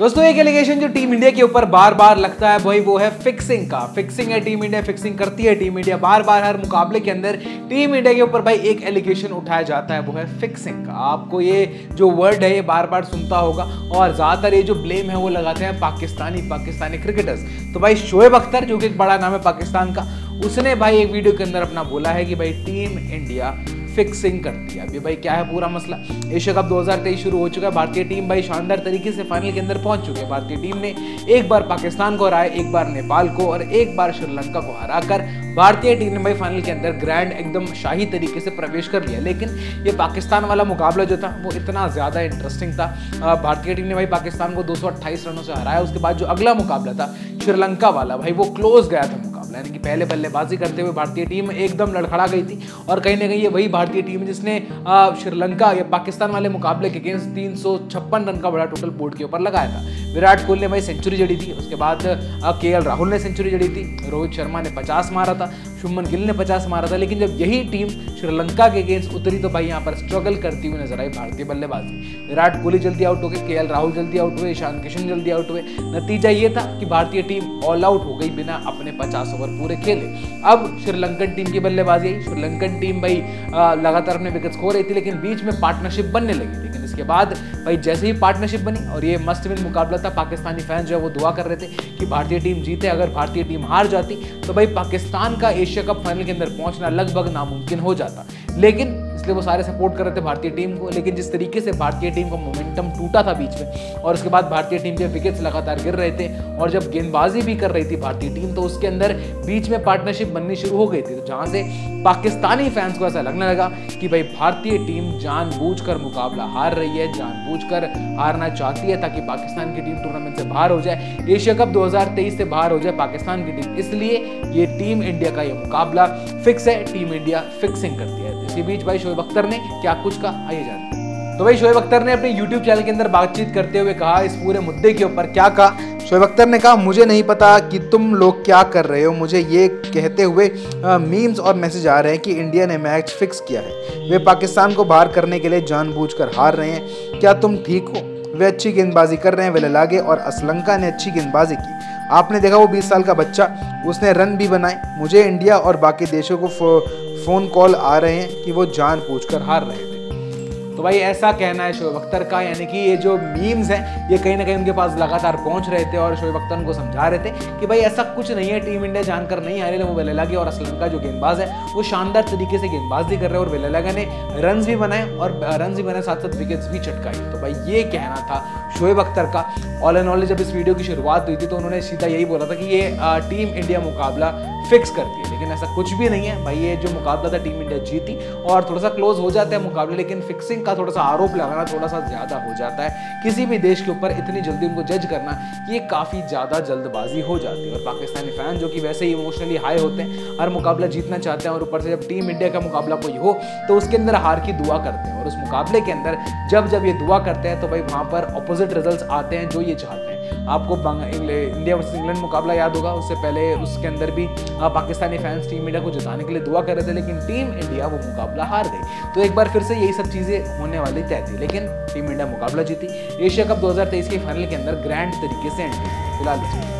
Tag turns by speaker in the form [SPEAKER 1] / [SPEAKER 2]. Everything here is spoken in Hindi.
[SPEAKER 1] दोस्तों, एक एलिगेशन जो टीम इंडिया के ऊपर बार बार लगता है भाई वो है फिक्सिंग का। फिक्सिंग है टीम इंडिया फिक्सिंग करती है टीम इंडिया बार बार हर मुकाबले के अंदर टीम इंडिया के ऊपर भाई एक एलिगेशन उठाया जाता है, वो है फिक्सिंग का। आपको ये जो वर्ड है, ये बार बार सुनता होगा और ज़्यादातर ये जो ब्लेम है, वो लगाते हैं पाकिस्तानी पाकिस्तानी क्रिकेटर्स तो भाई शोएब अख्तर, जो कि एक बड़ा नाम है पाकिस्तान का, उसने भाई एक वीडियो के अंदर अपना बोला है कि भाई टीम इंडिया फिक्सिंग करती है अभी भाई क्या है पूरा मसला? एशिया कप 2023 शुरू हो चुका है। भारतीय टीम भाई शानदार तरीके से फाइनल के अंदर पहुँच चुके हैं। भारतीय टीम ने एक बार पाकिस्तान को हराया, एक बार नेपाल को और एक बार श्रीलंका को हराकर भारतीय टीम ने भाई फाइनल के अंदर ग्रैंड एकदम शाही तरीके से प्रवेश कर लिया। लेकिन ये पाकिस्तान वाला मुकाबला जो था, वो इतना ज़्यादा इंटरेस्टिंग था। भारतीय टीम ने भाई पाकिस्तान को दो सौ अट्ठाइस रनों से हराया। उसके बाद जो अगला मुकाबला था, श्रीलंका वाला, भाई वो क्लोज गया था। मुकाबला यानी कि पहले बल्लेबाजी करते हुए भारतीय टीम एकदम लड़खड़ा गई थी और कहीं ना कहीं ये वही भारतीय टीम जिसने श्रीलंका या पाकिस्तान वाले मुकाबले के अगेंस्ट तीन सौ छप्पन रन का बड़ा टोटल बोर्ड के ऊपर लगाया था। विराट कोहली ने भाई सेंचुरी जड़ी थी। उसके बाद के राहुल ने सेंचुरी जड़ी थी। रोहित शर्मा ने पचास मारा था। शुभमन गिल ने पचास मारा था। लेकिन जब यही टीम श्रीलंका के अगेंस्ट उतरी तो भाई यहाँ पर स्ट्रगल करती हुई नज़र आई भारतीय बल्लेबाजी। विराट कोहली जल्दी आउट हो गए के राहुल जल्दी आउट हुए, ईशान किशन जल्दी आउट हुए। नतीजा ये था कि भारतीय टीम ऑल आउट हो गई बिना अपने पचास ओवर पूरे खेले। अब श्रीलंकन टीम की बल्लेबाजी आई। श्रीलंकन टीम भाई लगातार अपने विकेट्स खो रही थी, लेकिन बीच में पार्टनरशिप बनने लगी। लेकिन इसके बाद, भाई जैसे ही पार्टनरशिप बनी और ये मस्ट विन मुकाबला था, पाकिस्तानी फ़ैन जो है वो दुआ कर रहे थे कि भारतीय टीम जीते, अगर भारतीय टीम हार जाती तो भाई पाकिस्तान का एशिया कप फाइनल के अंदर पहुँचना लगभग नामुमकिन हो जाता। लेकिन इसलिए वो सारे सपोर्ट कर रहे थे भारतीय टीम को। लेकिन जिस तरीके से भारतीय टीम का मोमेंटम टूटा था बीच में, और उसके बाद भारतीय टीम के विकेट्स लगातार गिर रहे थे, और जब गेंदबाजी भी कर रही थी भारतीय टीम तो उसके अंदर बीच में पार्टनरशिप बननी शुरू हो गई थी। तो जहाँ से पाकिस्तानी फैंस को ऐसा लगने लगा कि भाई भारतीय टीम जानबूझकर मुकाबला हार रही है, जानबूझकर हारना चाहती है, ताकि पाकिस्तान की टीम टूर्नामेंट से बाहर हो जाए। एशिया कप 2023 से बाहर हो जाए पाकिस्तान की टीम इसलिए ये टीम इंडिया का ये मुकाबला फिक्स है टीम इंडिया फिक्सिंग करती है। इसी बीच भाई शोएब अख्तर ने, क्या कुछ कहा? आइए जानते हैं। तो भाई, शोएब अख्तर ने अपने यूट्यूब चैनल के अंदर बातचीत करते हुए कहा, इस पूरे मुद्दे के ऊपर क्या कहा? शोएब अख्तर ने कहा, मुझे नहीं पता कि तुम लोग क्या कर रहे हो। मुझे ये कहते हुए मीम्स और मैसेज आ रहे हैं कि इंडिया ने मैच फिक्स किया है। वे पाकिस्तान को बाहर करने के लिए जानबूझकर हार रहे हैं। क्या तुम ठीक हो? वे अच्छी गेंदबाजी कर रहे हैं, वे लागे और असलंका ने अच्छी गेंदबाजी की। आपने देखा वो 20 साल का बच्चा उसने रन भी बनाए। मुझे इंडिया और बाकी देशों को फो फ़ोन कॉल आ रहे हैं कि वो जान पूछ हार रहे थे तो भाई ऐसा कहना है शोएब अख्तर का, यानी कि ये जो मीम्स हैं, ये कहीं ना कहीं उनके पास लगातार पहुँच रहे थे और शोएब अख्तर उनको समझा रहे थे कि भाई ऐसा कुछ नहीं है टीम इंडिया जानकर नहीं रही वो वेलेला की और असलम का जो गेंदबाज है, वो शानदार तरीके से गेंदबाजी कर रहे हैं और वेलेलागा ने रन भी बनाए और रन भी बनाए साथ साथ विकेट्स भी चटकाई। तो भाई ये कहना था शोएब अख्तर का। ऑल एंड ऑल जब इस वीडियो की शुरुआत हुई थी तो उन्होंने सीधा यही बोला था कि ये टीम इंडिया मुकाबला फिक्स करती है। लेकिन ऐसा कुछ भी नहीं है। भाई ये जो मुकाबला था टीम इंडिया जीती और थोड़ा सा क्लोज हो जाता है मुकाबले, लेकिन फिक्सिंग का थोड़ा सा आरोप लगाना थोड़ा सा ज़्यादा हो जाता है। किसी भी देश के ऊपर इतनी जल्दी उनको जज करना, ये काफ़ी ज़्यादा जल्दबाजी हो जाती है। और पाकिस्तानी फ़ैन जो कि वैसे ही इमोशनली हाई होते हैं, हर मुकाबला जीतना चाहते हैं और ऊपर से जब टीम इंडिया का मुकाबला कोई हो तो उसके अंदर हार की दुआ करते हैं। और उस मुकाबले के अंदर जब जब ये दुआ करते हैं तो भाई वहाँ पर अपोजिट रिज़ल्ट आते हैं, जो ये चाहते हैं। आपको इंडिया वर्सेस इंग्लैंड मुकाबला याद होगा। उससे पहले उसके अंदर भी पाकिस्तानी फैंस टीम इंडिया को जिताने के लिए दुआ कर रहे थे, लेकिन टीम इंडिया वो मुकाबला हार गई तो एक बार फिर से यही सब चीज़ें होने वाली तय थी, लेकिन टीम इंडिया मुकाबला जीती। एशिया कप 2023 के फाइनल के अंदर ग्रैंड तरीके से एंट्री फ़िलहाल